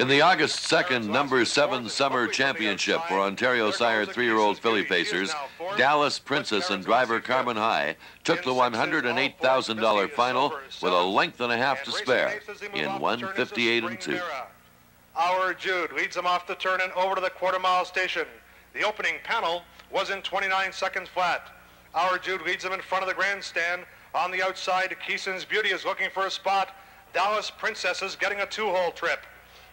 In the August 2nd number 7 Summer Championship for Ontario Sire three-year-old filly pacers, Dallas Princess and driver Carman Hie took the $108,000 final with a length and a half to spare in 158 and 2. Our Jude leads them off the turn and over to the quarter mile station. The opening panel was in 29 seconds flat. Our Jude leads them in front of the grandstand. On the outside, Keeson's Beauty is looking for a spot. Dallas Princess is getting a two-hole trip.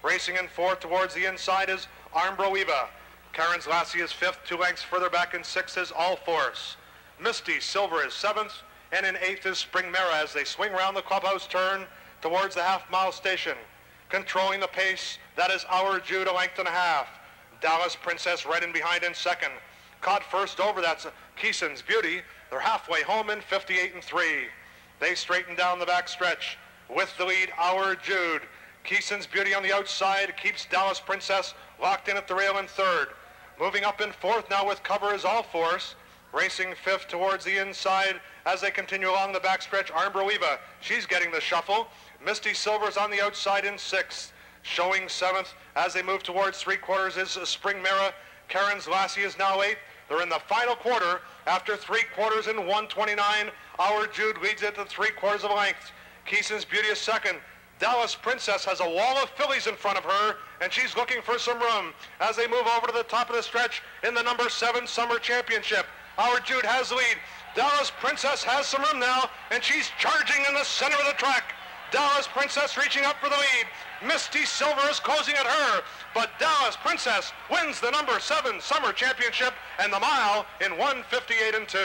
Racing in fourth towards the inside is Armbro Eva. Karen's Lassie is fifth, two lengths further back in sixth is All Force. Misty Silver is seventh, and in eighth is Spring Mara as they swing around the clubhouse turn towards the half-mile station. Controlling the pace, that is Our Jude, a length and a half. Dallas Princess right in behind in second. Caught first over, that's Keeson's Beauty. They're halfway home in 58 and 3. They straighten down the back stretch with the lead, Our Jude. Keeson's Beauty on the outside keeps Dallas Princess locked in at the rail in third. Moving up in fourth now with cover is All Force. Racing fifth towards the inside as they continue along the backstretch. Armbro Eva, she's getting the shuffle. Misty Silver's on the outside in sixth. Showing seventh as they move towards three quarters is Spring Mara. Karen's Lassie is now eighth. They're in the final quarter after three quarters in 129. Our Jude leads it to three quarters of length. Keeson's Beauty is second. Dallas Princess has a wall of fillies in front of her, and she's looking for some room as they move over to the top of the stretch in the number seven Summer Championship. Our Jude has the lead. Dallas Princess has some room now, and she's charging in the center of the track. Dallas Princess reaching up for the lead. Misty Silver is closing at her, but Dallas Princess wins the number seven Summer Championship and the mile in 158 and 2.